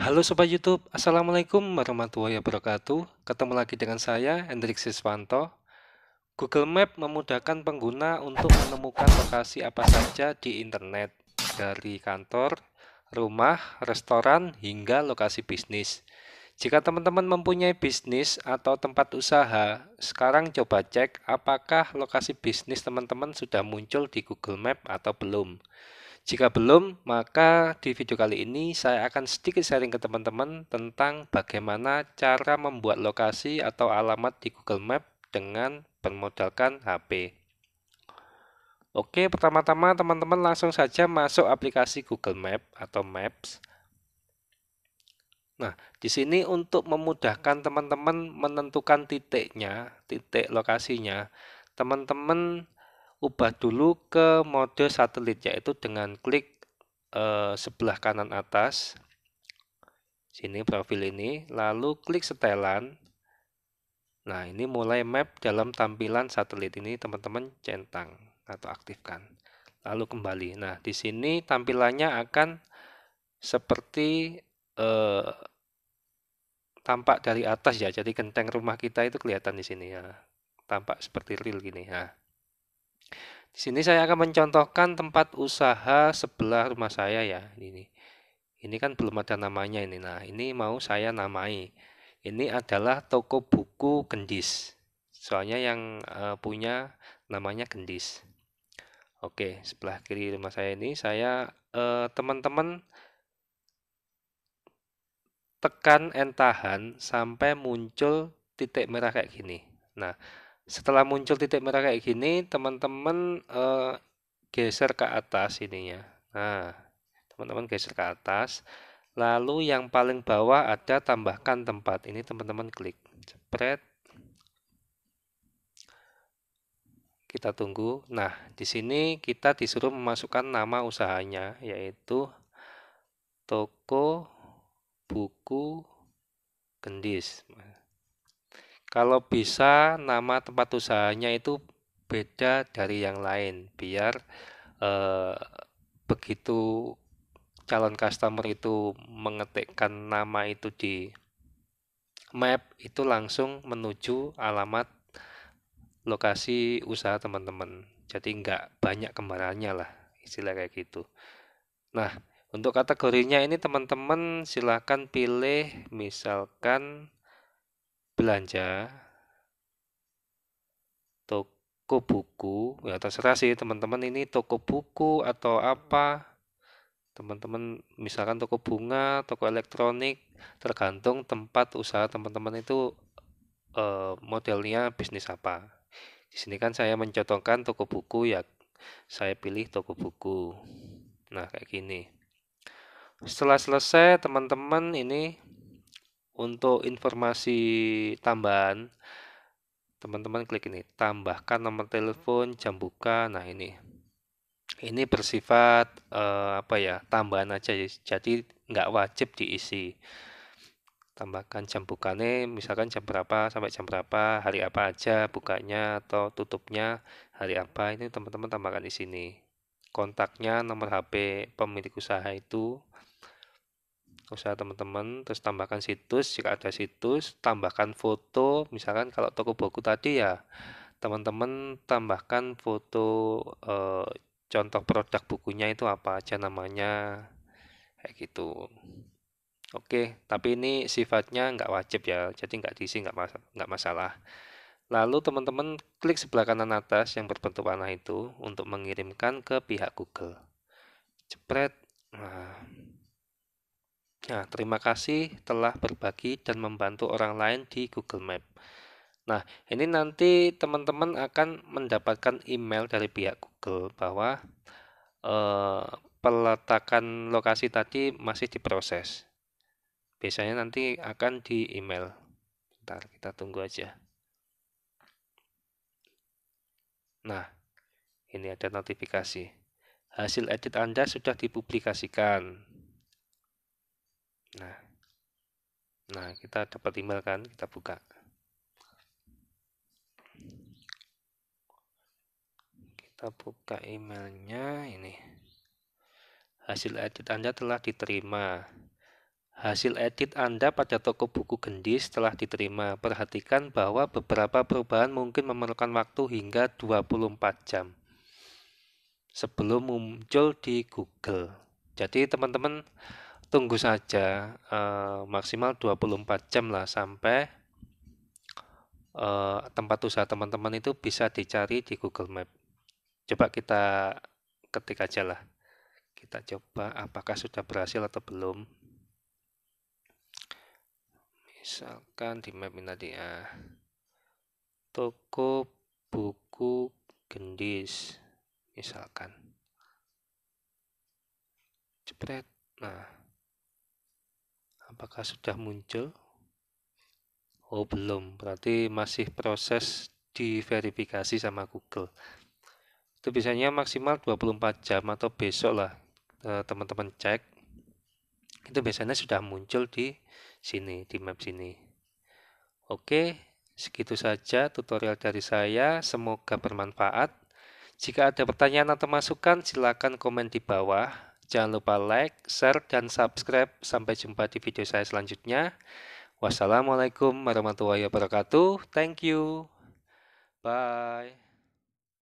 Halo Sobat YouTube, Assalamualaikum warahmatullahi wabarakatuh. Ketemu lagi dengan saya, Hendrik Siswanto. Google Map memudahkan pengguna untuk menemukan lokasi apa saja di internet, dari kantor, rumah, restoran, hingga lokasi bisnis. Jika teman-teman mempunyai bisnis atau tempat usaha, sekarang coba cek apakah lokasi bisnis teman-teman sudah muncul di Google Map atau belum. Jika belum, maka di video kali ini saya akan sedikit sharing ke teman-teman tentang bagaimana cara membuat lokasi atau alamat di Google Map dengan bermodalkan HP. Oke, pertama-tama teman-teman langsung saja masuk aplikasi Google Map atau Maps. Nah, di sini untuk memudahkan teman-teman menentukan titiknya, titik lokasinya, teman-teman ubah dulu ke mode satelit yaitu dengan klik eh, sebelah kanan atas. Sini profil ini lalu klik setelan. Nah ini mulai map dalam tampilan satelit ini teman-teman centang atau aktifkan. Lalu kembali. Nah di sini tampilannya akan seperti eh, tampak dari atas ya. Jadi genteng rumah kita itu kelihatan di sini ya. Tampak seperti real gini ya sini saya akan mencontohkan tempat usaha sebelah rumah saya ya. Ini, ini kan belum ada namanya ini. Nah, ini mau saya namai. Ini adalah toko buku Gendis. Soalnya yang uh, punya namanya Gendis. Oke, sebelah kiri rumah saya ini saya eh, teman-teman uh, tekan entahan sampai muncul titik merah kayak gini. Nah, setelah muncul titik merah kayak gini, teman-teman eh, geser ke atas ininya. Nah, teman-teman geser ke atas. Lalu yang paling bawah ada tambahkan tempat. Ini teman-teman klik. Jepret. Kita tunggu. Nah, di sini kita disuruh memasukkan nama usahanya, yaitu toko buku gendis. Kalau bisa nama tempat usahanya itu beda dari yang lain biar eh, begitu calon customer itu mengetikkan nama itu di map itu langsung menuju alamat lokasi usaha teman-teman. Jadi nggak banyak kembarannya lah istilah kayak gitu. Nah untuk kategorinya ini teman-teman silahkan pilih misalkan belanja toko buku. Ya terserah sih teman-teman ini toko buku atau apa. Teman-teman misalkan toko bunga toko elektronik tergantung tempat usaha teman-teman itu eh, modelnya bisnis apa. Di sini kan saya mencontohkan toko buku ya saya pilih toko buku. Nah kayak gini. Setelah selesai teman-teman ini untuk informasi tambahan, teman-teman klik ini, tambahkan nomor telepon, jam buka. Nah, ini. Ini bersifat eh, apa ya? Tambahan aja jadi nggak wajib diisi. Tambahkan jam bukanya, misalkan jam berapa sampai jam berapa, hari apa aja bukanya atau tutupnya hari apa. Ini teman-teman tambahkan di sini. Kontaknya, nomor HP pemilik usaha itu, usaha teman-teman terus tambahkan situs jika ada situs tambahkan foto. Misalkan kalau toko buku tadi ya teman-teman tambahkan foto eh, contoh produk bukunya itu apa aja namanya kayak gitu. Oke tapi ini sifatnya nggak wajib ya jadi nggak diisi nggak nggak masalah. Lalu teman-teman klik sebelah kanan atas yang berbentuk panah itu untuk mengirimkan ke pihak Google. Jepret Nah, terima kasih telah berbagi dan membantu orang lain di Google Map. Nah, ini nanti teman-teman akan mendapatkan email dari pihak Google bahwa eh, peletakan lokasi tadi masih diproses. Biasanya nanti akan di email. Bentar, kita tunggu aja. Nah, ini ada notifikasi. Hasil edit Anda sudah dipublikasikan. Nah, nah kita dapat email kan, kita buka. Kita buka emailnya ini. Hasil edit Anda telah diterima. Hasil edit Anda pada toko buku Gendis telah diterima. Perhatikan bahwa beberapa perubahan mungkin memerlukan waktu hingga 24 jam sebelum muncul di Google. Jadi teman-teman tunggu saja uh, maksimal 24 jam lah sampai uh, tempat usaha teman-teman itu bisa dicari di Google Map. Coba kita ketik aja lah. Kita coba apakah sudah berhasil atau belum. Misalkan di map ini tadi ya. Toko buku gendis misalkan. Jepret nah apakah sudah muncul oh belum berarti masih proses diverifikasi sama Google itu biasanya maksimal 24 jam atau besok lah eh, teman-teman cek itu biasanya sudah muncul di sini di map sini. Oke, segitu saja tutorial dari saya. Semoga bermanfaat. Jika ada pertanyaan atau masukan, silakan komen di bawah. Jangan lupa like, share, dan subscribe. Sampai jumpa di video saya selanjutnya. Wassalamualaikum warahmatullahi wabarakatuh. Thank you. Bye.